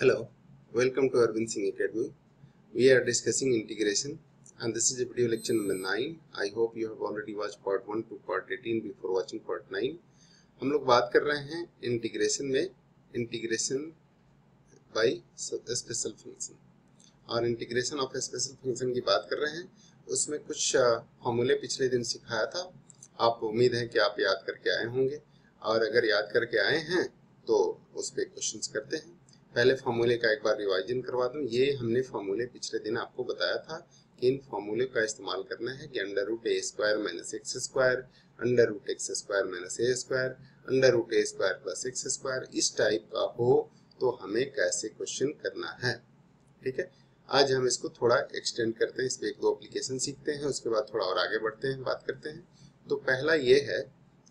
Hello, welcome to Arvind Singh Academy. We are discussing integration and this is a video lecture number 9. I hope you have already watched part 1 to part 18 before watching part 9. हम लोग बात कर रहे हैं integration में integration by special function और integration of special function की बात कर रहे हैं उसमें कुछ फॉर्मूले पिछले दिन सिखाया था आप उम्मीद है कि आप याद करके आए होंगे और अगर याद करके आए हैं तो उस पर क्वेश्चंस करते हैं पहले फॉर्मूले का एक बार रिवाइजन करवा दूँ। ये हमने फॉर्मूले पिछले दिन आपको बताया था कि इन फॉर्मूले का इस्तेमाल करना है कि under root A square minus X square under root X square minus A square under root A square plus X square इस टाइप का हो तो हमें कैसे क्वेश्चन करना है? ठीक है? आज हम इसको थोड़ा एक्सटेंड करते हैं इस पर एक दो एप्लीकेशन सीखते हैं उसके बाद थोड़ा और आगे बढ़ते हैं बात करते हैं। तो पहला ये है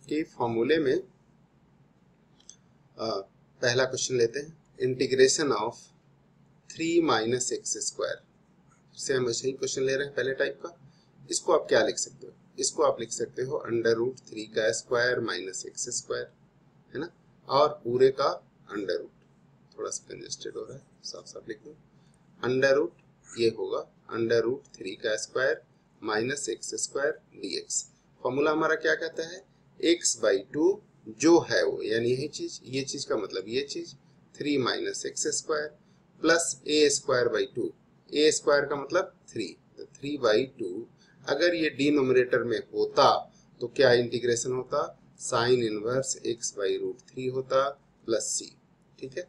कि फॉर्मूले में आ, पहला क्वेश्चन लेते हैं। Integration of three minus X square से हम ऐसे ही क्वेश्चन ले रहे हैं पहले टाइप का। इसको आप क्या लिख सकते हो? इसको आप लिख सकते हो अंडर रूट थ्री का स्क्वायर माइनस एक्स स्क्वायर है ना? और पूरे का अंडर रूट थोड़ा सा कंजेस्टेड हो रहा है साफ़ साफ़ लिख दो। अंडर रूट ये होगा अंडर रूट थ्री का square minus X square D X formula हमारा क्या कहता है? एक्स बाई टू जो है वो, यानी यही चीज़, ये चीज़ का मतलब ये चीज़ three minus X square plus A square by two A square का मतलब थ्री थ्री बाई टू अगर ये डिनोमिनेटर में होता तो क्या इंटीग्रेशन होता? Sine inverse X by root three होता प्लस सी ठीक है?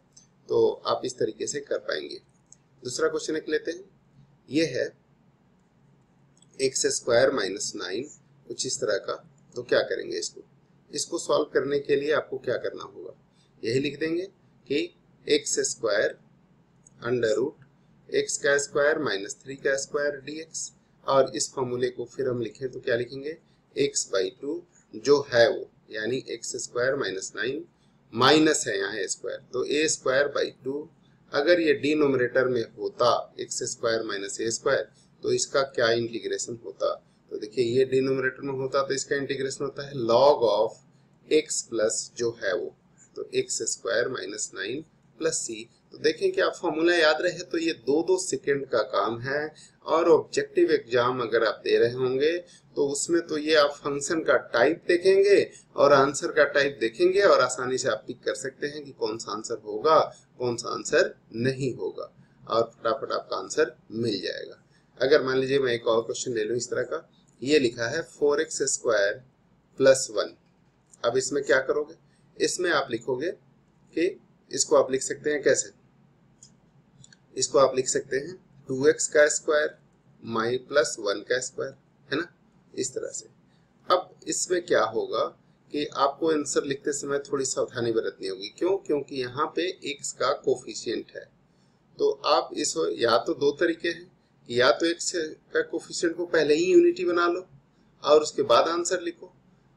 तो आप इस तरीके से कर पाएँगे। दूसरा क्वेश्चन एक लेते हैं। ये है एक्स स्क्वायर माइनस नाइन कुछ इस तरह का। तो क्या करेंगे इसको? इसको सॉल्व करने के लिए आपको क्या करना होगा? यही लिख देंगे कि X square under root X का स्क्वायर माइनस थ्री का स्क्वायर डी एक्स और इस फॉर्मूले को फिर हम लिखें तो क्या लिखेंगे? एक्स बाई टू जो है वो, यानी X square minus nine minus है यहाँ स्क्वायर तो ए स्क्वायर बाई टू अगर ये डिनोमिनेटर में होता X square minus A square तो इसका क्या इंटीग्रेशन होता? तो देखिए, ये डिनोमिनेटर में होता तो इसका इंटीग्रेशन होता है लॉग ऑफ़ एक्स प्लस जो है वो। तो X square minus nine plus C. तो देखें कि आप फॉर्मूला याद रहे तो ये दो दो सेकंड का काम है और ऑब्जेक्टिव एग्ज़ाम अगर आप दे रहे होंगे तो उसमें तो ये आप फ़ंक्शन का टाइप देखेंगे और आंसर का टाइप देखेंगे और आसानी से आप पिक कर सकते हैं कि कौन सा आंसर होगा, कौन सा आंसर नहीं होगा और फटाफट आपका आंसर मिल जाएगा। अगर मान लीजिए मैं एक और क्वेश्चन ले लूँ इस तरह का, ये लिखा है four X square plus one अब इसमें क्या करोगे? इसमें आप लिखोगे कि इसको आप लिख सकते हैं कैसे? इसको आप लिख सकते हैं टू एक्स का स्क्वायर माई प्लस वन का स्क्वायर है ना? इस तरह से। अब इसमें क्या होगा कि आपको आंसर लिखते समय थोड़ी सावधानी बरतनी होगी। क्यों? क्योंकि यहाँ पे एक्स का कोफिशियंट है। तो आप इस या तो दो तरीके हैं। या तो एक्स का कोफिशियंट को पहले ही यूनिटी बना लो और उसके बाद आंसर लिखो।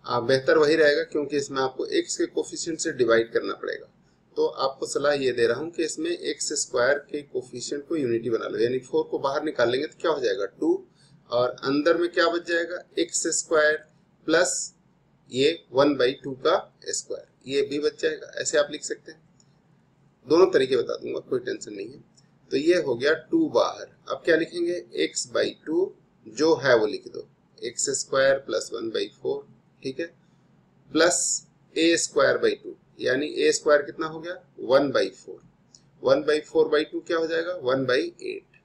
आप बेहतर वही रहेगा क्योंकि इसमें आपको एक्स के कोफिशियंट से डिवाइड करना पड़ेगा। तो आपको सलाह ये दे रहा हूँ कि इसमें एक्स स्क्वायर के कोफिशियंट को यूनिटी बना लो, यानी फोर को बाहर निकाल लेंगे तो क्या हो जाएगा? टू और अंदर में क्या बच जाएगा? एक्स स्क्वायर प्लस ये वन बाई टू का स्क्वायर ये भी बच जाएगा। ऐसे आप लिख सकते हैं। दोनों तरीके बता दूँगा, कोई टेंशन नहीं है। तो ये हो गया टू बाहर। अब क्या लिखेंगे? एक्स बाई टू जो है वो लिख दो। X square plus one by four ठीक है? Plus A square by two यानी ए स्क्वायर कितना हो गया? One by four one by four by two क्या हो जाएगा? वन बाई एट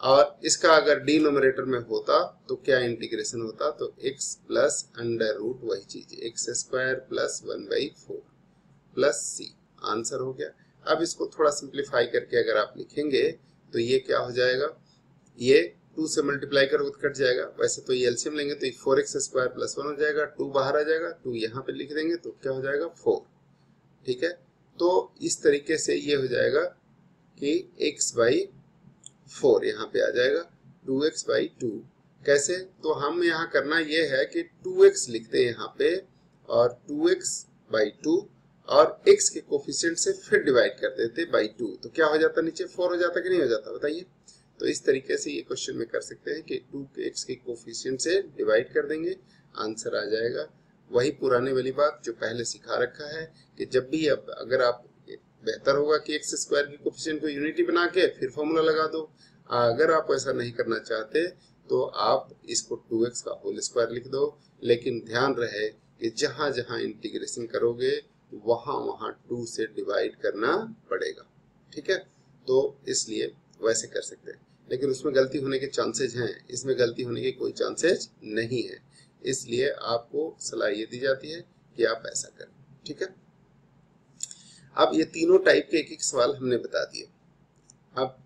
और इसका अगर डिनोमिनेटर में होता तो क्या इंटीग्रेशन होता? तो x प्लस अंडर रूट वही चीज़ X square plus one by four plus C answer हो गया. अब इसको थोड़ा सिंप्लीफाई करके अगर आप लिखेंगे तो ये क्या हो जाएगा? ये टू से मल्टीप्लाई करोगे तो कट जाएगा। वैसे तो ये एल्सियम लेंगे तो four X square plus one हो जाएगा टू बाहर आ जाएगा टू यहाँ पे लिख देंगे तो क्या हो जाएगा? फोर ठीक है? तो इस तरीके से ये हो जाएगा कि एक्स बाई फोर यहाँ पे आ जाएगा टू एक्स बाई टू कैसे? तो हम यहाँ करना ये है कि टू एक्स लिखते हैं यहाँ पे और टू एक्स बाई टू और x के कोफिशियंट से फिर डिवाइड कर देते बाई टू तो क्या हो जाता नीचे? फोर हो जाता कि नहीं हो जाता? बताइए। तो इस तरीके से ये क्वेश्चन में कर सकते हैं कि टू के एक्स के कोफिशियंट से डिवाइड कर देंगे आंसर आ जाएगा। वही पुराने वाली बात जो पहले सिखा रखा है कि जब भी अब अगर आप बेहतर होगा कि एक्स स्क्वायर की कोफिशिएंट को यूनिटी बना के फिर फॉर्मूला लगा दो। अगर आप ऐसा नहीं करना चाहते तो आप इसको टू एक्स का होल स्क्वायर लिख दो। लेकिन ध्यान रहे कि जहाँ जहाँ इंटीग्रेशन करोगे वहाँ वहाँ टू से डिवाइड करना पड़ेगा। ठीक है? तो इसलिए वैसे कर सकते हैं। लेकिन उसमें गलती होने के चांसेज हैं। इसमें गलती होने के कोई चांसेज नहीं है। इसलिए आपको सलाह ये दी जाती है कि आप ऐसा करें। ठीक है? अब ये तीनों टाइप के एक एक सवाल हमने बता दिए। अब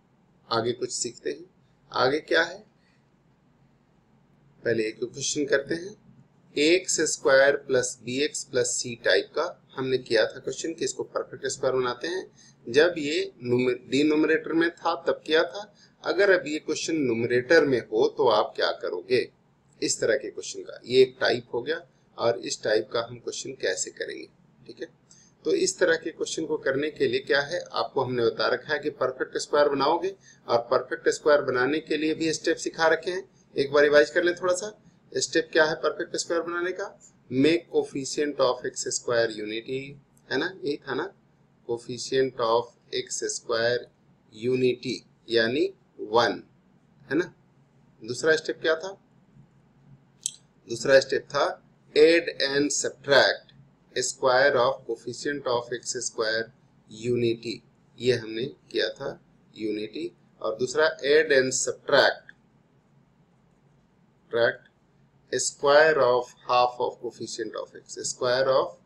आगे कुछ सीखते हैं। आगे क्या है? पहले एक क्वेश्चन करते हैं। X square plus b x plus c type का हमने किया था क्वेश्चन कि इसको परफेक्ट स्क्वायर बनाते हैं। जब ये डिनोमिनेटर में था, तब किया था। अगर अब ये क्वेश्चन न्यूमरेटर में हो तो आप क्या करोगे? इस तरह के क्वेश्चन का। ये एक टाइप हो गया, और इस टाइप का हम क्वेश्चन कैसे करेंगे? ठीक है? तो इस तरह के क्वेश्चन को करने के लिए क्या है? आपको हमने बता रखा है कि परफेक्ट स्क्वायर बनाओगे, और परफेक्ट स्क्वायर बनाने के लिए भी स्टेप सिखा रखे हैं। एक बार रिवाइज कर ले थोड़ा सा। स्टेप क्या है परफेक्ट स्क्वायर बनाने का? Make coefficient of x square unity है ना? यही था ना? Coefficient of x square unity यानी वन, है ना? दूसरा स्टेप क्या था? दूसरा स्टेप था add and subtract square of coefficient of x square unity ये हमने किया था यूनिटी और दूसरा add and subtract tract square of half of coefficient of x square of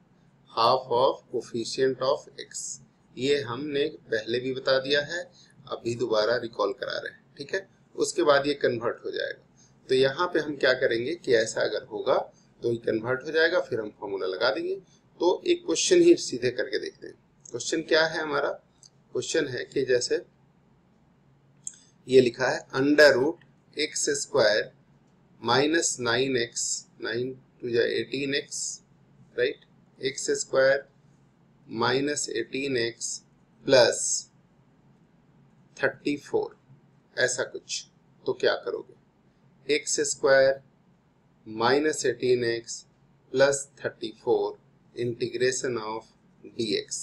half of coefficient of x ये हमने पहले भी बता दिया है। अभी दोबारा रिकॉल करा रहे हैं, ठीक है? उसके बाद ये कन्वर्ट हो जाएगा। तो यहाँ पे हम क्या करेंगे कि ऐसा अगर होगा तो ये कन्वर्ट हो जाएगा, फिर हम फॉर्मूला लगा देंगे। तो एक क्वेश्चन ही सीधे करके देखते हैं। क्वेश्चन क्या है हमारा? क्वेश्चन है कि जैसे ये लिखा है under root x square minus nine x nine two जा eighteen x right x square minus eighteen x plus thirty four ऐसा कुछ। तो क्या करोगे? X square minus eighteen x plus thirty four integration of d x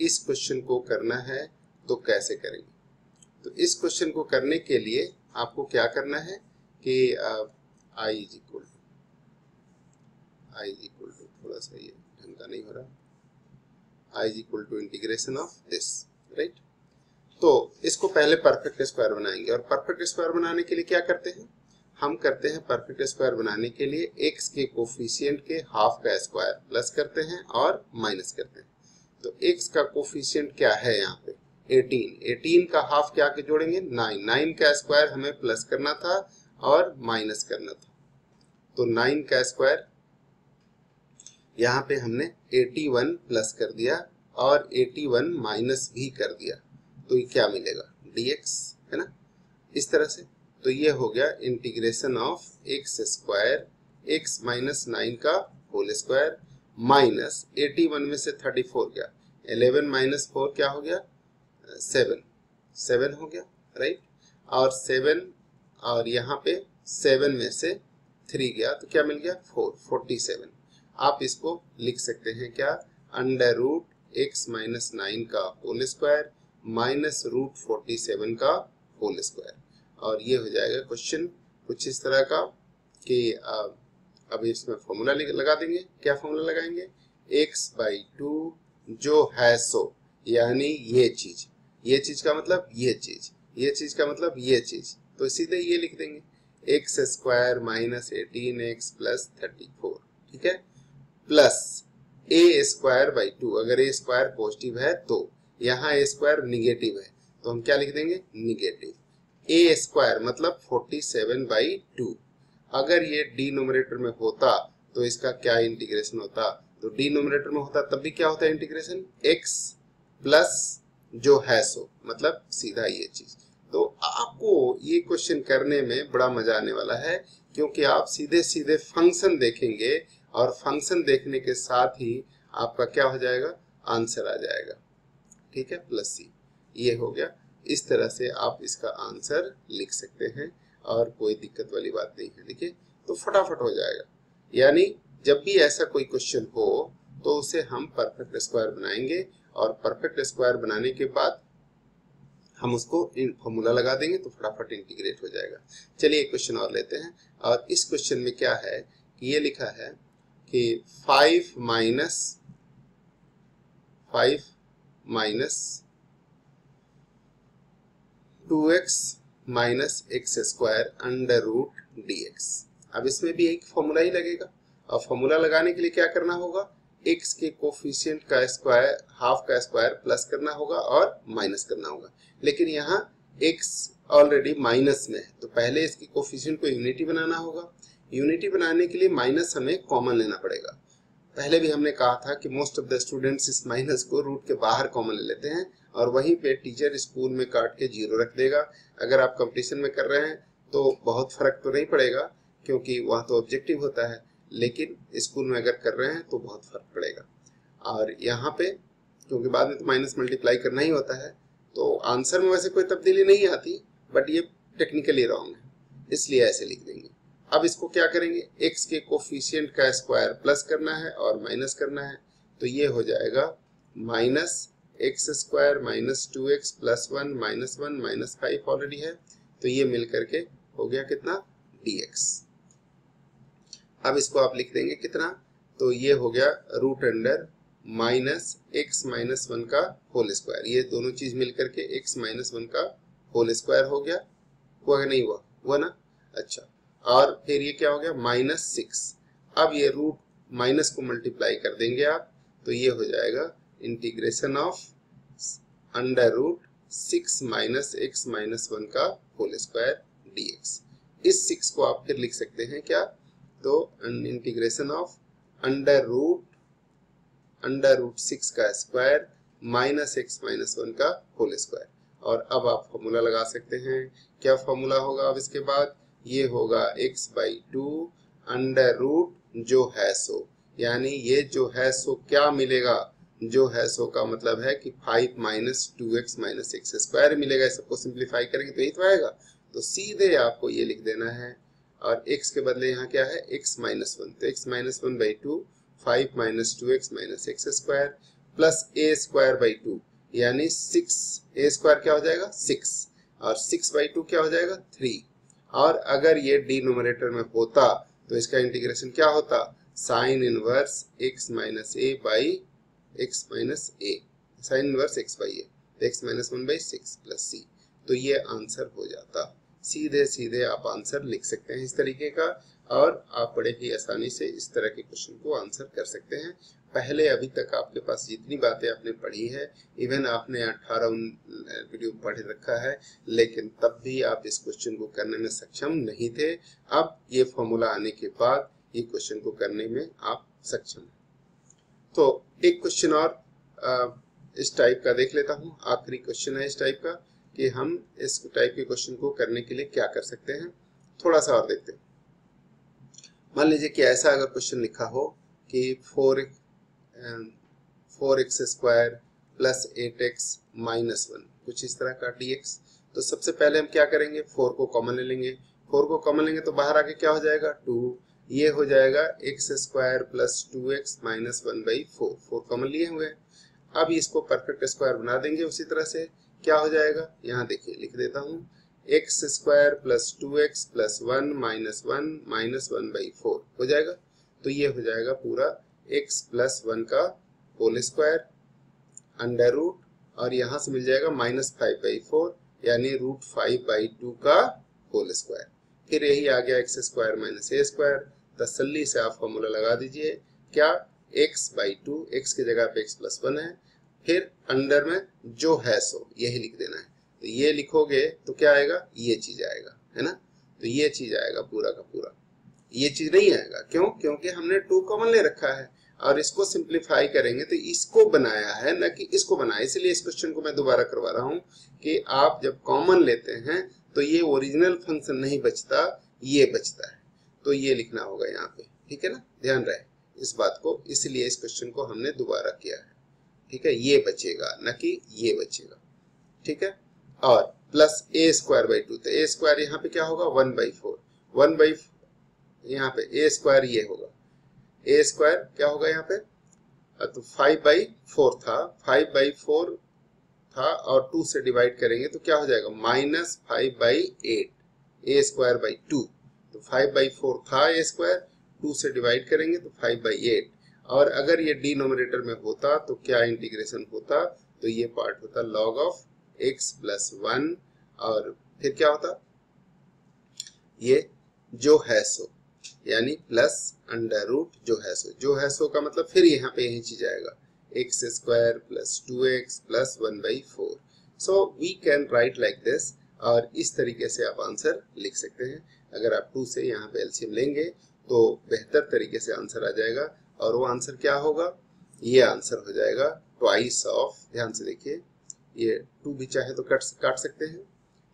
इस question को करना है तो कैसे करेंगे? तो इस क्वेश्चन को करने के लिए आपको क्या करना है कि I is equal to I is equal to थोड़ा सा ये ढंग का नहीं हो रहा। I is equal to integration of this right तो इसको पहले परफेक्ट स्क्वायर बनाएँगे। और परफेक्ट स्क्वायर बनाने के लिए क्या करते हैं? हम करते हैं परफेक्ट स्क्वायर बनाने के लिए एक्स के कोफिशियंट के हाफ़ का स्क्वायर प्लस करते हैं और माइनस करते हैं। तो एक्स का कोफिशियंट क्या है यहाँ पे? 18 18 का हाफ़ क्या के जोड़ेंगे? 9 9 का स्क्वायर हमें प्लस करना था और माइनस करना था। तो 9 का स्क्वायर यहाँ पे हमने 81 प्लस कर दिया और 81 माइनस भी कर दिया। तो ये क्या मिलेगा? dx, है ना? इस तरह से। तो ये हो गया integration of x square x minus nine का whole square minus eighty one में से थर्टी फोर गया। एलेवन माइनस फोर क्या हो गया? सेवन सेवन हो गया राइट और सेवन और यहाँ पे सेवन में से थ्री गया तो क्या मिल गया? फोर फोर्टी सेवन आप इसको लिख सकते हैं क्या? Under root x minus nine का whole square minus root forty seven का होल स्क्वायर और ये हो जाएगा क्वेश्चन कुछ इस तरह का कि अब इसमें फॉर्मूला लगा देंगे। क्या फॉर्मूला लगाएँगे? एक्स बाई टू जो है सो, यानी ये चीज़। ये चीज़ का मतलब ये चीज़। ये चीज़ का मतलब ये चीज़। तो सीधे ये लिख देंगे। X square minus eighteen x plus thirty four ठीक है? Plus a square by two अगर ए स्क्वायर पॉजिटिव है तो यहाँ ए स्क्वायर निगेटिव है। तो हम क्या लिख देंगे? निगेटिव ए स्क्वायर मतलब 47 सेवन बाई टू अगर ये डी नोमिनेटर में होता तो इसका क्या इंटीग्रेशन होता? तो डी नोमिनेटर में होता, तब भी क्या होता है इंटीग्रेशन एक्स प्लस जो है सो मतलब सीधा ये चीज़। तो आपको ये क्वेश्चन करने में बड़ा मज़ा आने वाला है, क्योंकि आप सीधे सीधे फ़ंक्शन देखेंगे और फ़ंक्शन देखने के साथ ही आपका क्या हो जाएगा? आंसर आ जाएगा। ठीक है प्लस सी ये हो गया। इस तरह से आप इसका आंसर लिख सकते हैं और कोई दिक्कत वाली बात नहीं है देखिए तो फटाफट हो जाएगा। यानी जब भी ऐसा कोई क्वेश्चन हो तो उसे हम परफेक्ट स्क्वायर बनाएँगे और परफेक्ट स्क्वायर बनाने के बाद हम उसको फॉर्मूला लगा देंगे तो फटाफट इंटीग्रेट हो जाएगा। चलिए क्वेश्चन और लेते हैं। और इस क्वेश्चन में क्या है कि ये लिखा है कि five minus five minus two x minus x square under root d x अब इसमें भी एक फॉर्मूला ही लगेगा। और फॉर्मूला लगाने के लिए क्या करना होगा? एक्स के कोफिशियंट का स्क्वायर हाफ़ का स्क्वायर प्लस करना होगा और माइनस करना होगा। लेकिन यहाँ एक्स ऑलरेडी माइनस में है। तो पहले इसकी कोफिशियंट को यूनिटी बनाना होगा। यूनिटी बनाने के लिए माइनस हमें कॉमन लेना पड़ेगा। पहले भी हमने कहा था कि मोस्ट ऑफ़ द स्टूडेंट्स इस माइनस को रूट के बाहर कॉमन ले लेते हैं और वहीं पे टीचर स्कूल में काट के ज़ीरो रख देगा। अगर आप कंपटीशन में कर रहे हैं तो बहुत फ़र्क तो नहीं पड़ेगा, क्योंकि वह तो ऑब्जेक्टिव होता है। लेकिन स्कूल में अगर कर रहे हैं तो बहुत फ़र्क पड़ेगा। और यहाँ पे, क्योंकि बाद में तो माइनस मल्टीप्लाई करना ही होता है तो आंसर में वैसे कोई तब्दीली नहीं आती बट ये टेक्निकली रॉन्ग है। इसलिए ऐसे लिख देंगे। अब इसको क्या करेंगे? x के कोफिशियंट का स्क्वायर प्लस करना है और माइनस करना है। तो ये हो जाएगा minus x square minus two x plus one minus one minus five already है। तो ये मिल करके हो गया कितना? डी एक्स अब इसको आप लिख देंगे कितना? तो ये हो गया root under minus x minus one का होल स्क्वायर ये दोनों चीज़ मिलकर के एक्स माइनस वन का होल स्क्वायर हो गया। हुआ नहीं हुआ? हुआ ना? अच्छा। और फिर ये क्या हो गया? Minus six. अब ये रूट माइनस को मल्टीप्लाई कर देंगे आप तो ये हो जाएगा integration of under root six minus x minus one का होल स्क्वायर डी इस सिक्स को आप फिर लिख सकते हैं क्या? तो integration of under root under root six का square minus x minus one का होल स्क्वायर। और अब आप फॉर्मूला लगा सकते हैं। क्या फॉर्मूला होगा अब इसके बाद? ये होगा x by two under root जो है सो। यानी ये जो है सो क्या मिलेगा? जो है सो का मतलब है कि five minus two x minus x square मिलेगा। सबको सिंप्लीफाई करेंगे तो यही तो आएगा। तो सीधे आपको ये लिख देना है। और x के बदले यहाँ क्या है? x माइनस वन तो x minus one by two five minus two x minus x square plus a square by two यानी सिक्स ए स्क्वायर क्या हो जाएगा? सिक्स और सिक्स बाई टू क्या हो जाएगा? थ्री और अगर ये डी नोमिनेटर में होता तो इसका इंटीग्रेशन क्या होता? Sine inverse x minus a by x minus a sine inverse x by x minus one by six plus c तो ये आंसर हो जाता। सीधे सीधे आप आंसर लिख सकते हैं इस तरीके का। और आप बड़े ही आसानी से इस तरह के क्वेश्चन को आंसर कर सकते हैं। पहले अभी तक आपके पास जितनी बातें आपने पढ़ी है इवन आपने अठारह वीडियो पढ़ रखा है, लेकिन तब भी आप इस क्वेश्चन को करने में सक्षम नहीं थे। अब ये फॉर्मूला आने के बाद ये क्वेश्चन को करने में आप सक्षम हैं। तो एक क्वेश्चन और इस टाइप का देख लेता हूँ। आखिरी क्वेश्चन है इस टाइप का कि हम इस टाइप के क्वेश्चन को करने के लिए क्या कर सकते हैं। थोड़ा सा और देखते हैं। मान लीजिए कि ऐसा अगर क्वेश्चन लिखा हो कि four four x square plus eight x minus one कुछ इस तरह का डी एक्स तो सबसे पहले हम क्या करेंगे? फोर को कॉमन ले लेंगे। फोर को कॉमन लेंगे तो बाहर आके क्या हो जाएगा? टू ये हो जाएगा x square plus two x minus one by four four common लिए हुए अब इसको परफेक्ट स्क्वायर बना देंगे उसी तरह से। क्या हो जाएगा? यहाँ देखिए, लिख देता हूँ। X square plus two x plus one minus one minus one by four हो जाएगा? तो ये हो जाएगा पूरा एक्स प्लस वन का होल स्क्वायर अंडर रूट और यहाँ से मिल जाएगा माइनस फाइव बाई फोर यानी रूट फाइव बाई टू का होल स्क्वायर फिर यही आ गया x square minus a square तसली से आप फॉर्मूला लगा दीजिए। क्या? एक्स बाई टू एक्स की जगह पे एक्स प्लस वन है। फिर अंडर में जो है सो, यही लिख देना है। तो ये लिखोगे तो क्या आएगा? ये चीज़ आएगा, है ना? तो ये चीज़ आएगा पूरा का पूरा। ये चीज़ नहीं आएगा। क्यों? क्योंकि हमने टू कॉमन ले रखा है और इसको सिंप्लीफाई करेंगे तो इसको बनाया है, ना कि इसको बनाया। इसलिए इस क्वेश्चन को मैं दोबारा करवा रहा हूँ कि आप जब कॉमन लेते हैं तो ये ओरिजिनल फ़ंक्शन नहीं बचता, ये बचता है। तो ये लिखना होगा यहाँ पे, ठीक है ना? ध्यान रहे, इस बात को। इसलिए इस क्वेश्चन को हमने दोबारा किया है, ठीक है? ये बचेगा, न कि ये बचेगा, ठीक है? और plus a square by two तो ए स्क्वायर यहाँ पे क्या होगा? One by four one by यहाँ पे ए स्क्वायर ये होगा। ए स्क्वायर क्या होगा यहाँ पे? तो फाइव बाई फोर था। फाइव बाई फोर था और टू से डिवाइड करेंगे तो क्या हो जाएगा? Minus five by eight a square by two तो फाइव बाई फोर था ए स्क्वायर टू से डिवाइड करेंगे तो फाइव बाई एट और अगर ये डिनोमिनेटर में होता तो क्या इंटीग्रेशन होता? तो ये पार्ट होता log of x plus one, और फिर क्या होता? ये जो है सो, यानी प्लस अंडर रूट जो है सो। जो है सो का मतलब फिर यहाँ पे यही चीज़ आएगा। X square plus two x plus one by four. So we can write like this और इस तरीके से आप आंसर लिख सकते हैं। अगर आप टू से यहाँ पे एलसीएम लेंगे तो बेहतर तरीके से आंसर आ जाएगा। और वो आंसर क्या होगा? ये आंसर हो जाएगा ट्वाइस ऑफ़, ध्यान से देखिए ये टू भी चाहे तो कट, काट सकते हैं।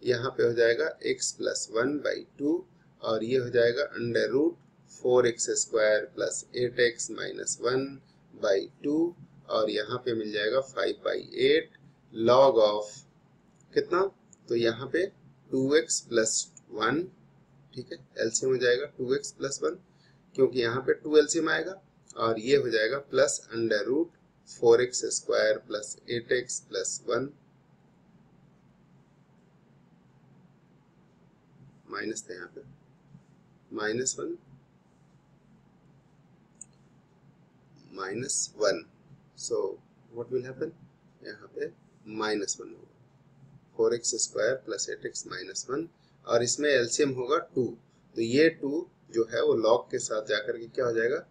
यहाँ पे हो जाएगा x plus one by two और ये हो जाएगा under root four x square plus eight x minus one by two और यहाँ पे मिल जाएगा five by eight log of कितना? तो यहाँ पे टू एक्स प्लस वन ठीक है एलसीएम हो जाएगा टू एक्स प्लस वन क्योंकि यहाँ पे टू एलसीएम आएगा और ये हो जाएगा plus under root four x square plus eight x plus one minus था यहाँ पे minus one minus one so what will happen यहाँ पे माइनस वन होगा. Four x square plus eight x minus one और इसमें एलसीएम होगा to तो ये टू जो है वो लॉग के साथ जाकर के क्या हो जाएगा?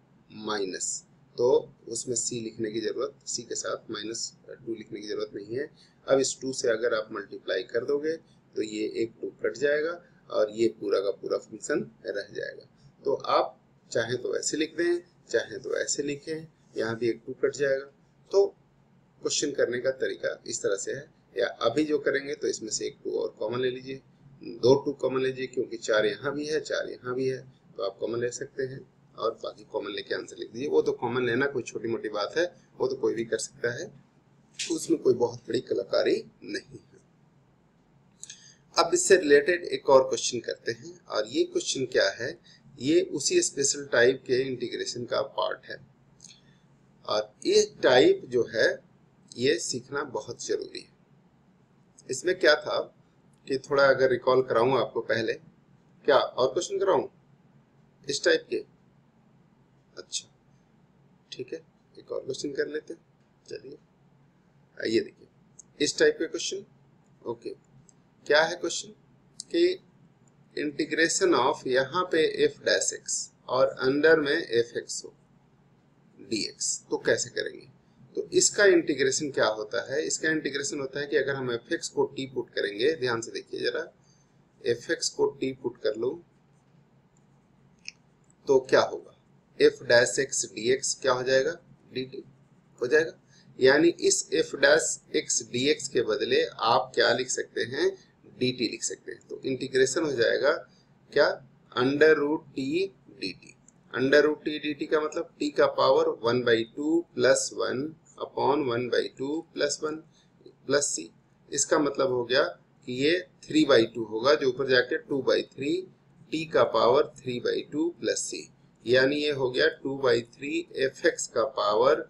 माइनस तो उसमें सी लिखने की ज़रूरत सी के साथ माइनस टू लिखने की ज़रूरत नहीं है। अब इस टू से अगर आप मल्टीप्लाई कर दोगे तो ये एक टू कट जाएगा और ये पूरा का पूरा फ़ंक्शन रह जाएगा। तो आप चाहे तो ऐसे लिख दें, चाहे तो ऐसे लिखें, यहाँ भी एक टू कट जाएगा। तो क्वेश्चन करने का तरीका इस तरह से है। या अभी जो करेंगे तो इसमें से एक टू और कॉमन ले लीजिए। दो टू कॉमन लीजिए, क्योंकि चार यहाँ भी है, चार यहाँ भी है तो आप कॉमन ले सकते हैं। और बाकी कॉमन लेके आंसर लिख दीजिए। वो तो कॉमन लेना कोई छोटी मोटी बात है, वो तो कोई भी कर सकता है। उसमें कोई बहुत बड़ी कलाकारी नहीं है। अब इससे रिलेटेड एक और क्वेश्चन करते हैं। और ये क्वेश्चन क्या है? ये उसी स्पेशल टाइप के इंटीग्रेशन का पार्ट है। और ये टाइप जो है, ये सीखना बहुत ज़रूरी है। इसमें क्या था कि थोड़ा अगर रिकॉल कराऊं आपको पहले, क्या और क्वेश्चन कराऊं? इस टाइप के। अच्छा। ठीक है, एक और क्वेश्चन कर लेते चलिए आइए देखिए। इस टाइप के क्वेश्चन ओके क्या है क्वेश्चन कि इंटीग्रेशन ऑफ़ यहाँ पे एफ़ डैश एक्स और अंडर में एफ़ एक्स हो डी एक्स तो कैसे करेंगे? तो इसका इंटीग्रेशन क्या होता है? इसका इंटीग्रेशन होता है कि अगर हम एफ़ एक्स को टी पुट करेंगे, ध्यान से देखिए जरा एफ़ एक्स को टी पुट कर लो तो क्या होगा? F dash x d x क्या हो जाएगा? डी टी हो जाएगा। यानी इस f dash x d x के बदले आप क्या लिख सकते हैं? डी टी लिख सकते हैं। तो इंटीग्रेशन हो जाएगा क्या? Under root t d t under root t d t का मतलब टी का power one by two plus one upon one by two plus one plus c इसका मतलब हो गया कि ये थ्री बाई टू होगा, जो ऊपर जाके टू बाई थ्री टी का power three by two plus c यानी ये हो गया two by three f x का power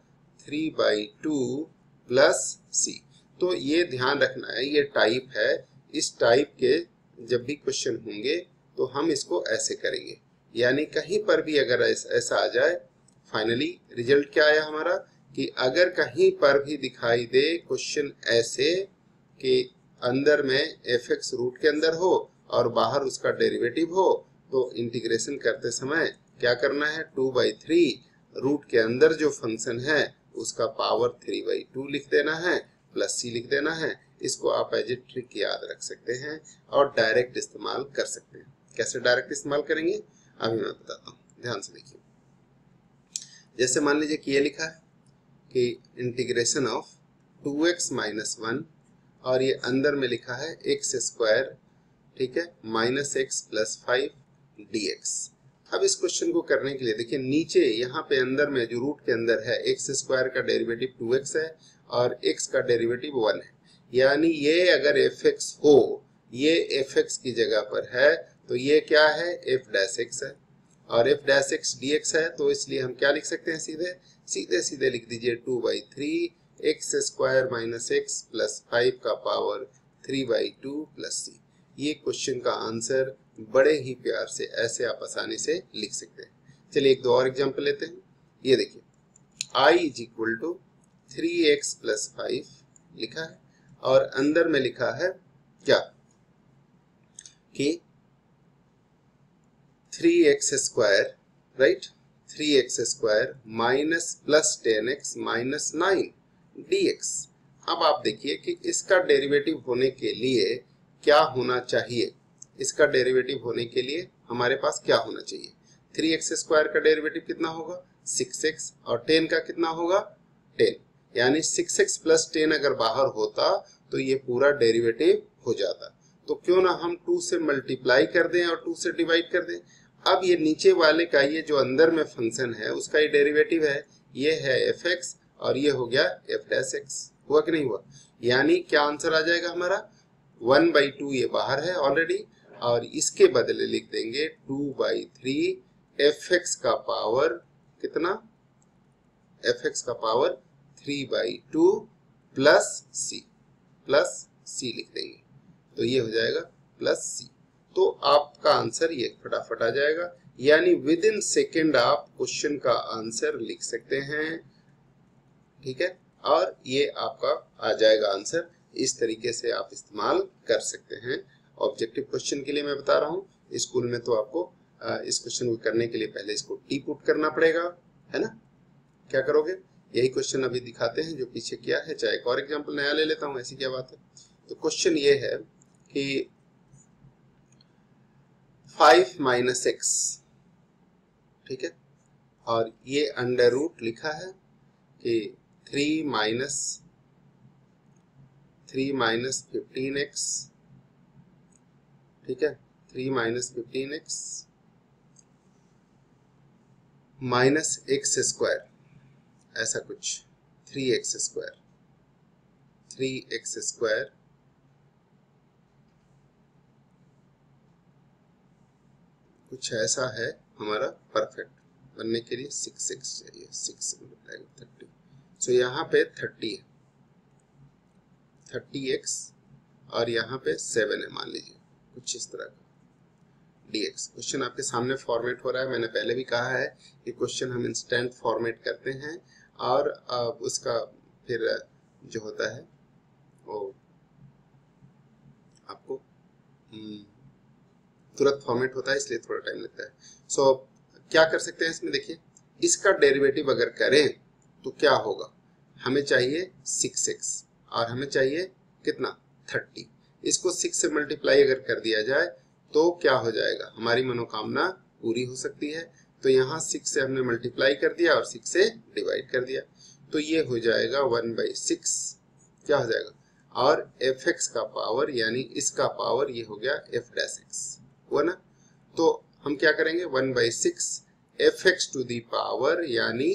three by two plus c तो ये ध्यान रखना है, ये टाइप है। इस टाइप के जब भी क्वेश्चन होंगे तो हम इसको ऐसे करेंगे। यानी कहीं पर भी अगर ऐसा आ जाए फाइनली रिज़ल्ट क्या आया हमारा? कि अगर कहीं पर भी दिखाई दे क्वेश्चन ऐसे कि अंदर में एफ़ एक्स रूट के अंदर हो और बाहर उसका डेरिवेटिव हो तो इंटीग्रेशन करते समय क्या करना है? टू बाई थ्री रूट के अंदर जो फ़ंक्शन है, उसका पावर थ्री बाई टू लिख देना है प्लस सी लिख देना है। इसको आप एज ए ट्रिक याद रख सकते हैं और डायरेक्ट इस्तेमाल कर सकते हैं। कैसे डायरेक्ट इस्तेमाल करेंगे? अभी मैं बताता हूँ। ध्यान से देखिए। जैसे मान लीजिए कि ये लिखा है कि integration of two x minus one और ये अंदर में लिखा है एक्स स्क्वायर ठीक है? Minus x plus five d x अब इस क्वेश्चन को करने के लिए, देखिए, नीचे यहाँ पे अंदर में जो रूट के अंदर है एक्स स्क्वायर का डेरिवेटिव टू एक्स है और एक्स का डेरिवेटिव वन है। यानी ये अगर एफ़ एक्स हो, ये एफ़ एक्स की जगह पर है तो ये क्या है? एफ़ डैश एक्स है। और f dash x d x है तो इसलिए हम क्या लिख सकते हैं सीधे? सीधे सीधे लिख दीजिए two by three x square minus x plus five का power three by two plus c ये क्वेश्चन का आंसर बड़े ही प्यार से, ऐसे आप आसानी से लिख सकते हैं। चलिए एक दो और एग्ज़ाम्पल लेते हैं। ये देखिए। I is equal to three x plus five लिखा है और अंदर में लिखा है क्या? कि three x square right three x square minus plus ten x minus nine d x अब आप देखिए कि इसका डेरिवेटिव होने के लिए क्या होना चाहिए? इसका डेरिवेटिव होने के लिए हमारे पास क्या होना चाहिए? थ्री एक्स स्क्वायर का डेरिवेटिव कितना होगा? सिक्स एक्स और टेन का कितना होगा? टेन। यानी सिक्स एक्स प्लस टेन अगर बाहर होता तो ये पूरा डेरिवेटिव हो जाता। तो क्यों ना हम टू से मल्टीप्लाई कर दें और टू से डिवाइड कर दें? अब ये नीचे वाले का ये जो अंदर में फ़ंक्शन है, उसका ये डेरिवेटिव है। ये है एफ़ एक्स और ये हो गया एफ़ डैश एक्स। हुआ कि नहीं हुआ? यानी क्या आंसर आ जाएगा हमारा? वन बाई टू ये बाहर है ऑलरेडी। और इसके बदले लिख देंगे two by three f x का पावर कितना? एफ़ एक्स का power three by two plus c plus c लिख देंगे। तो ये हो जाएगा प्लस सी। तो आपका आंसर ये फटाफट आ जाएगा। यानी विद इन सेकेंड आप क्वेश्चन का आंसर लिख सकते हैं। ठीक है? और ये आपका आ जाएगा आंसर। इस तरीके से आप इस्तेमाल कर सकते हैं। ऑब्जेक्टिव क्वेश्चन के लिए मैं बता रहा हूँ। स्कूल में तो आपको इस क्वेश्चन को करने के लिए पहले इसको टी पुट करना पड़ेगा, है ना? क्या करोगे? यही क्वेश्चन अभी दिखाते हैं, जो पीछे किया है। चाहे एक और एग्ज़ाम्पल नया ले लेता हूँ, ऐसी क्या बात है? तो क्वेश्चन ये है कि फाइव माइनस एक्स ठीक है? और ये अंडर रूट लिखा है कि three minus three minus fifteen x ठीक है? Three minus fifteen x minus x square ऐसा कुछ। Three x square three x square कुछ ऐसा है हमारा परफेक्ट बनने के लिए सिक्स एक्स चाहिए सिक्स थर्टी सो यहाँ पे थर्टी है। थर्टी एक्स और यहाँ पे सेवन है, मान लीजिए। कुछ इस तरह का। एक्स क्वेश्चन आपके सामने फॉर्मेट हो रहा है। मैंने पहले भी कहा है कि क्वेश्चन हम इंस्टेंट फॉर्मेट करते हैं और उसका फिर जो होता है वो आपको हम्म, तुरंत फॉर्मेट होता है इसलिए थोड़ा टाइम लगता है। सो so, क्या कर सकते हैं इसमें? देखिए इसका डेरिवेटिव अगर करें तो क्या होगा? हमें चाहिए सिक्स एक्स और हमें चाहिए कितना? थर्टी इसको सिक्स से मल्टीप्लाई अगर कर दिया जाए तो क्या हो जाएगा? हमारी मनोकामना पूरी हो सकती है। तो यहाँ सिक्स से हमने मल्टीप्लाई कर दिया और सिक्स से डिवाइड कर दिया। तो ये हो जाएगा वन बाई सिक्स क्या हो जाएगा? और एफ़ एक्स का पावर यानी इसका पावर ये हो गया एफ़ डैश एक्स हुआ ना? तो हम क्या करेंगे? One by six f x to the power यानी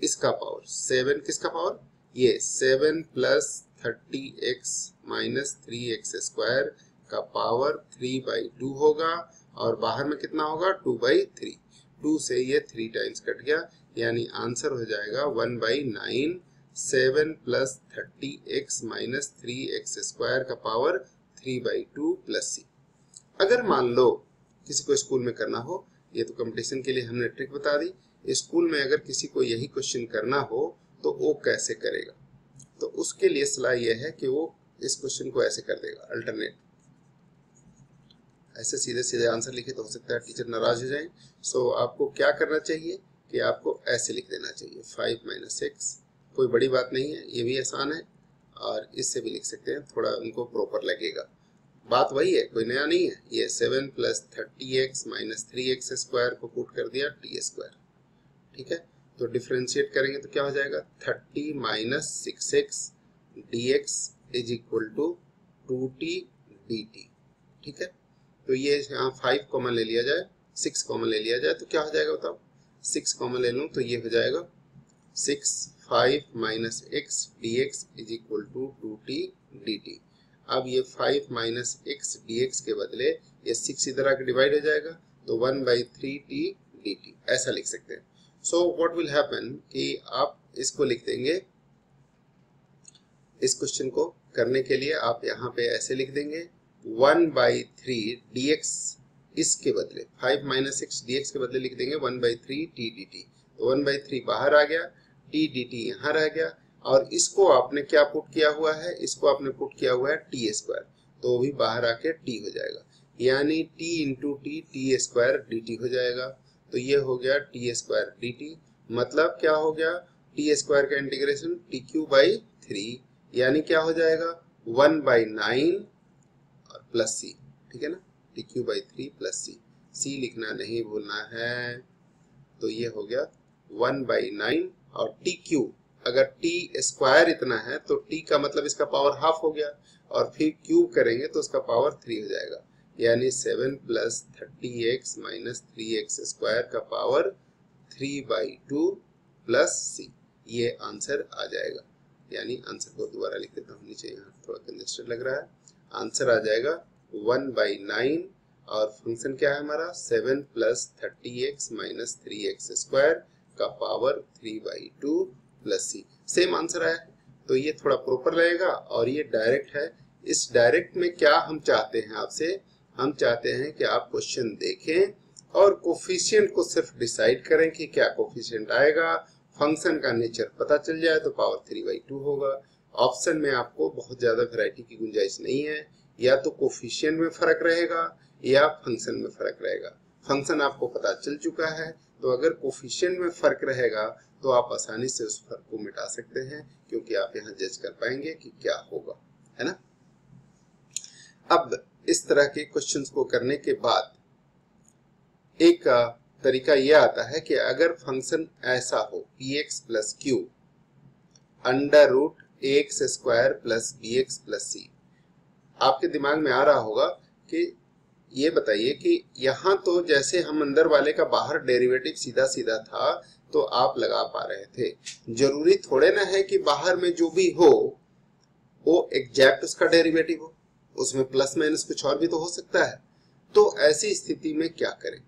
इसका पावर सेवन किसका पावर ये seven plus thirty x minus three x square का पावर थ्री बाई टू होगा और बाहर में कितना होगा? To by three. टू से ये थ्री टाइम्स कट गया, यानी आंसर हो जाएगा one by nine, seven plus thirty x minus three x square का power three by two plus c. अगर मान लो किसी को स्कूल में करना हो, ये तो कंपटीशन के लिए हमने ट्रिक बता दी। स्कूल में अगर किसी को यही क्वेश्चन करना हो तो वो कैसे करेगा? तो उसके लिए सलाह यह है कि वो इस क्वेश्चन को ऐसे कर देगा अल्टरनेट ऐसे सीधे सीधे आंसर लिखे तो हो सकता है टीचर नाराज़ हो जाए। सो आपको क्या करना चाहिए कि आपको ऐसे लिख देना चाहिए। फाइव माइनस सिक्स कोई बड़ी बात नहीं है, ये भी आसान है और इससे भी लिख सकते हैं, थोड़ा उनको प्रॉपर लगेगा। बात वही है, कोई नया नहीं है। ये seven plus thirty x minus three x square को पुट कर दिया टी स्क्वायर ठीक है? तो डिफ्रेंशिएट करेंगे तो क्या हो जाएगा? Thirty minus six x d x is equal to two t d t ठीक है? तो ये यहाँ फाइव कॉमन ले लिया जाए सिक्स कॉमन ले लिया जाए तो क्या हो जाएगा बताओ? सिक्स कॉमन ले लूँ तो ये हो जाएगा six five minus x d x is equal to two t d t अब ये five minus x d x के बदले ये सिक्स इधर आके डिवाइड हो जाएगा तो one by three t d t ऐसा लिख सकते हैं। सो व्हाट विल हैपन कि आप इसको लिख देंगे। इस क्वेश्चन को करने के लिए आप यहाँ पे ऐसे लिख देंगे। One by three d x इसके बदले, five minus six d x के बदले लिख देंगे, one by three t d t. तो वन बाई थ्री बाहर आ गया, टी डी टी यहाँ रह गया। और इसको आपने क्या पुट किया हुआ है? इसको आपने पुट किया हुआ है टी स्क्वायर तो भी बाहर आके टी हो जाएगा। यानी t into t t square d t हो जाएगा। तो ये हो गया टी स्क्वायर डी टी मतलब क्या हो गया? टी स्क्वायर का integration t cube by three यानी क्या हो जाएगा? वन बाई नाइन और प्लस सी ठीक है ना? T cube by three plus c c लिखना नहीं भूलना है। तो ये हो गया वन बाई नाइन और टी क्यू अगर टी स्क्वायर इतना है तो टी का मतलब इसका पावर हाफ़ हो गया और फिर क्यूब करेंगे तो उसका पावर थ्री हो जाएगा। यानी seven plus thirty x minus three x square का power three by two plus c. ये आंसर आ जाएगा। यानी आंसर को दोबारा लिख देता हूँ। नीचे यहाँ थोड़ा कंजेस्टेड लग रहा है। आंसर आ जाएगा वन बाई नाइन और फ़ंक्शन क्या है हमारा? Seven plus thirty x minus three x square का power three by two plus c. Same answer आया। है तो ये थोड़ा प्रॉपर रहेगा और ये डायरेक्ट है। इस डायरेक्ट में क्या हम चाहते हैं आपसे? हम चाहते हैं कि आप क्वेश्चन देखें और कोफिशियंट को सिर्फ़ डिसाइड करें कि क्या कोफिशियंट आएगा। फ़ंक्शन का नेचर पता चल जाए तो पावर थ्री बाई टू होगा। ऑप्शन में आपको बहुत ज़्यादा वैरायटी की गुंजाइश नहीं है। या तो कोफिशियंट में फ़र्क रहेगा या फ़ंक्शन में फ़र्क रहेगा। फ़ंक्शन आपको पता चल चुका है। तो अगर कोफिशियंट में फ़र्क रहेगा तो आप आसानी से उस फ़र्क को मिटा सकते हैं, क्योंकि आप यहाँ जज कर पाएँगे कि क्या होगा। है ना? अब इस तरह के क्वेश्चंस को करने के बाद, एक तरीका यह आता है कि अगर फ़ंक्शन ऐसा हो p x plus q under root x square plus b x plus c आपके दिमाग में आ रहा होगा कि ये बताइए कि यहाँ तो जैसे हम अंदर वाले का बाहर डेरिवेटिव सीधा सीधा था तो आप लगा पा रहे थे। ज़रूरी थोड़े ना है कि बाहर में जो भी हो, वो एग्जैक्ट उसका डेरिवेटिव हो। उसमें प्लस माइनस कुछ और भी तो हो सकता है। तो ऐसी स्थिति में क्या करें?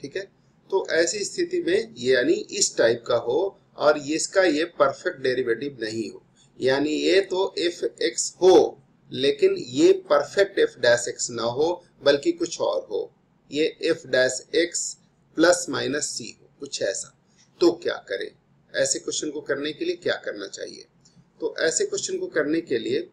ठीक है? तो ऐसी स्थिति में ये यानी इस टाइप का हो और इसका ये परफेक्ट डेरिवेटिव नहीं हो। यानी ये तो एफ़ एक्स हो, लेकिन ये परफेक्ट एफ़ डैश एक्स ना हो, बल्कि कुछ और हो। ये f dash x plus minus c हो, कुछ ऐसा। तो क्या करें? ऐसे क्वेश्चन को करने के लिए क्या करना चाहिए? तो ऐसे क्वेश्चन को करने के लिए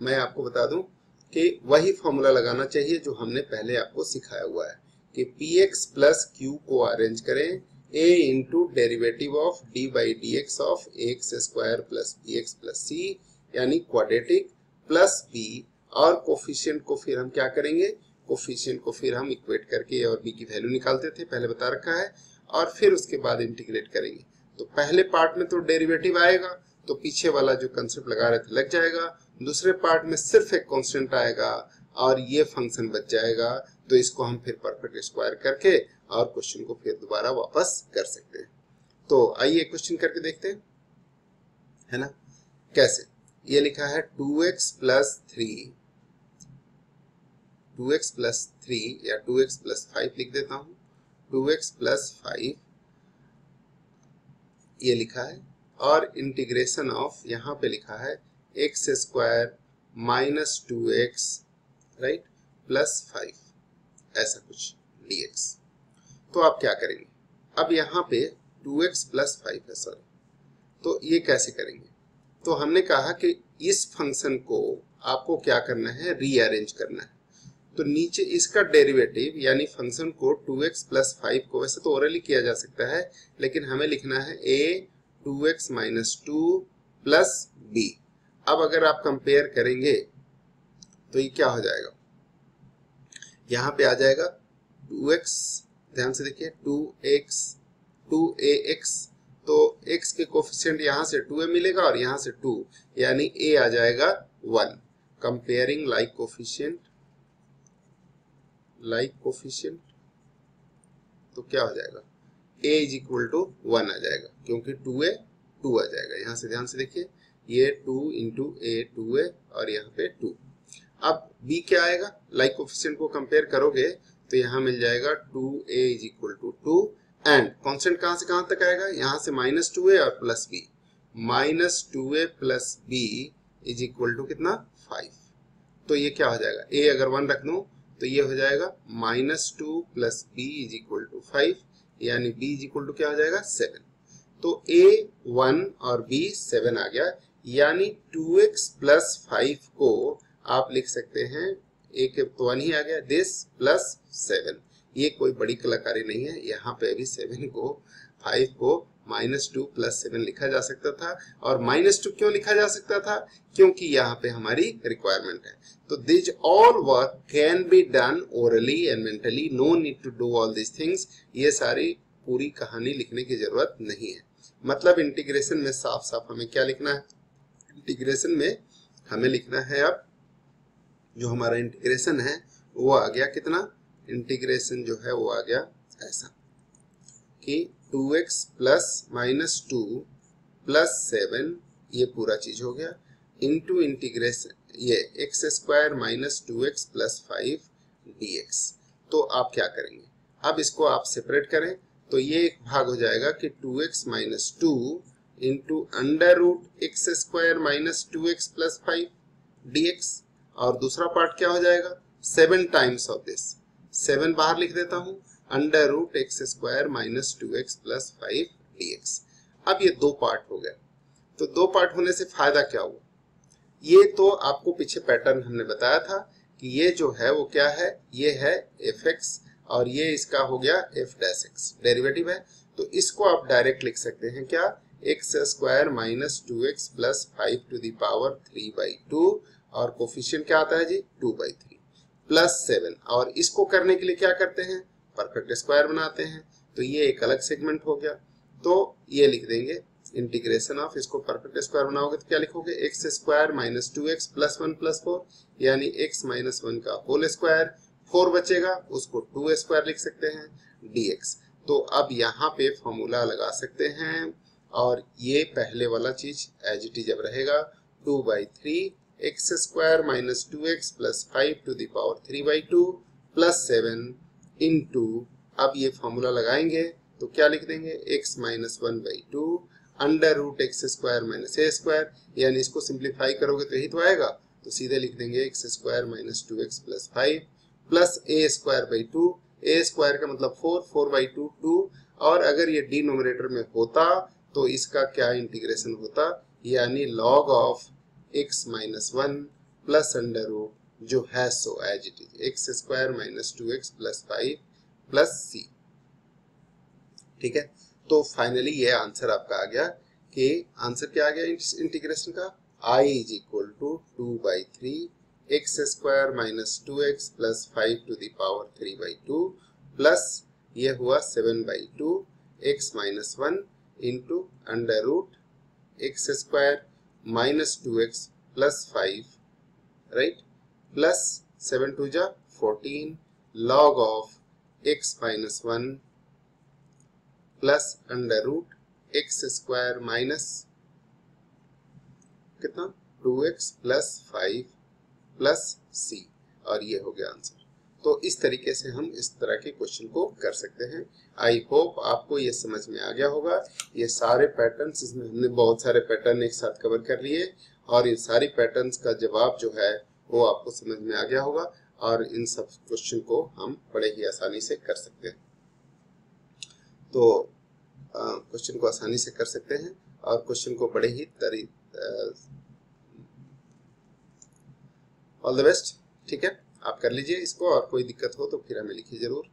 मैं आपको बता दूँ कि वही फॉर्मूला लगाना चाहिए जो हमने पहले आपको सिखाया हुआ है कि पी एक्स प्लस क्यू को अरेंज करें, a into derivative of d by d x of x square plus b x plus c यानी क्वाड्रेटिक प्लस बी और कोफिशियंट को फिर हम क्या करेंगे? कोफिशियंट को फिर हम इक्वेट करके और बी की वैल्यू निकालते थे, पहले बता रखा है, और फिर उसके बाद इंटीग्रेट करेंगे। तो पहले पार्ट में तो डेरिवेटिव आएगा तो पीछे वाला जो कंसेप्ट लगा रहे थे लग जाएगा दूसरे पार्ट में सिर्फ़ एक कांस्टेंट आएगा और ये फ़ंक्शन बच जाएगा तो इसको हम फिर परफेक्ट स्क्वायर करके और क्वेश्चन को फिर दोबारा वापस कर सकते हैं। तो आइए क्वेश्चन करके देखते हैं। है ना? कैसे? ये लिखा है two x plus three two x plus three या टू एक्स प्लस फाइव लिख देता हूँ। टू एक्स प्लस फाइव ये लिखा है। और इंटीग्रेशन ऑफ़ यहाँ पे लिखा है x square minus two x right plus five ऐसा कुछ dx तो आप क्या करेंगे? अब यहाँ पे 2x प्लस फाइव है सॉरी तो ये कैसे करेंगे? तो हमने कहा कि इस फ़ंक्शन को आपको क्या करना है? रीअरेंज करना है। तो नीचे इसका डेरिवेटिव यानी फ़ंक्शन को 2x एक्स प्लस फाइव को, वैसे तो ओरली किया जा सकता है, लेकिन हमें लिखना है a 2x x minus two plus b अब अगर आप कंपेयर करेंगे तो ये क्या हो जाएगा? यहाँ पे आ जाएगा 2x ध्यान से देखिए 2x 2ax तो x के कोफिशिएंट यहाँ से 2a मिलेगा और यहाँ से 2 यानी a आ जाएगा 1 comparing like coefficient like coefficient तो क्या हो जाएगा? a is equal to one आ जाएगा, क्योंकि टू ए टू आ जाएगा. यहाँ से ध्यान से देखिए ये two into a two a और यहाँ पे टू। अब b क्या आएगा? लाइक कोफिशियंट को कंपेयर करोगे तो यहाँ मिल जाएगा two a is equal to two. And constant कहाँ से कहाँ तक आएगा? यहाँ से माइनस टू ए और plus b minus two a plus b is equal to कितना? फाइव तो ये क्या हो जाएगा? ए अगर वन रख दू तो ये हो जाएगा minus two plus b is equal to five यानी बी इज़ इक्वल टू क्या हो जाएगा? सेवन तो ए वन और बी सेवन आ गया। यानी टू एक्स प्लस फाइव को आप लिख सकते हैं, एक तो वन ही आ गया दिस प्लस सेवन ये कोई बड़ी कलाकारी नहीं है, यहाँ पे अभी सेवन को फाइव को माइनस टू प्लस सेवन लिखा जा सकता था। और माइनस टू क्यों लिखा जा सकता था? क्योंकि यहाँ पे हमारी रिक्वायरमेंट है। तो this all work can be done orally and mentally no need to do all this things ये सारी पूरी कहानी लिखने की ज़रूरत नहीं है। मतलब इंटीग्रेशन में साफ़ साफ़ हमें क्या लिखना है? इंटीग्रेशन में हमें लिखना है अब, जो हमारा इंटीग्रेशन है, वो आ गया कितना? इंटीग्रेशन जो है वो आ गया ऐसा कि 2x x plus minus two plus seven ये पूरा चीज़ हो गया। इनटू इंटीग्रेशन ये x square minus two x plus five d तो आप क्या करेंगे? अब इसको आप सेपरेट करें तो ये एक भाग हो जाएगा कि 2x x minus two into under root x square minus two x plus five d और दूसरा पार्ट क्या हो जाएगा? Seven times of this seven बाहर लिख देता हूँ। Under root x square minus two x plus five d अब ये दो पार्ट हो गए तो दो पार्ट होने से फ़ायदा क्या हुआ? ये तो आपको पीछे पैटर्न हमने बताया था कि ये जो है वो क्या है? ये है एफ़ एक्स और ये इसका हो गया एफ़ डैश एक्स डेरिवेटिव है। तो इसको आप डायरेक्ट लिख सकते हैं क्या? X square minus two x plus five two the power three by two और कोफिशियंट क्या आता है जी? Two by three plus seven और इसको करने के लिए क्या करते हैं? परफेक्ट स्क्वायर बनाते हैं। तो ये एक अलग सेगमेंट हो गया। तो ये लिख देंगे इंटीग्रेशन ऑफ़ इसको परफेक्ट स्क्वायर बनाओगे तो क्या लिखोगे? X square minus two x plus one plus four यानी एक्स माइनस वन का होल स्क्वायर फोर बचेगा। उसको टू स्क्वायर लिख सकते हैं। dx तो अब यहाँ पे फॉर्मूला लगा सकते हैं। और ये पहले वाला चीज़ एज इट इज़ अब रहेगा two by three x square minus two x plus five to the power three by two plus seven into अब ये फॉर्मूला लगाएँगे तो क्या लिख देंगे? x minus one by two under root x square minus a square यानी इसको simplify करोगे तो यही तो आएगा। तो सीधे लिख देंगे x square minus two x plus five plus a square by two a square का मतलब four four by two two और अगर ये डी नोमिनेटर में होता तो इसका क्या इंटीग्रेशन होता? यानी log of x minus one plus under root जो है सो as it is x square minus two x plus five plus c ठीक है? तो फाइनली ये आंसर आपका आ गया कि आंसर क्या आ गया इस इंटीग्रेशन का? i is equal to two by three x square minus two x plus five to the power three by two plus ये हुआ seven by two x minus one into under root x square minus 2x plus 5 right plus 7 to ja 14 log of x minus 1 plus under root x square minus कितना 2x plus 5 plus c और ये हो गया answer तो इस तरीके से हम इस तरह के क्वेश्चन को कर सकते हैं। आई होप आपको ये समझ में आ गया होगा। ये सारे पैटर्न्स इसमें हमने बहुत सारे पैटर्न एक साथ कवर कर लिए और इन सारी पैटर्न्स का जवाब जो है वो आपको समझ में आ गया होगा और इन सब क्वेश्चन को हम बड़े ही आसानी से कर सकते हैं। तो क्वेश्चन को आसानी से कर सकते हैं और क्वेश्चन को बड़े ही तरी ऑल द बेस्ट ठीक है? आप कर लीजिए इसको और कोई दिक्कत हो तो फिर हमें लिखिए ज़रूर।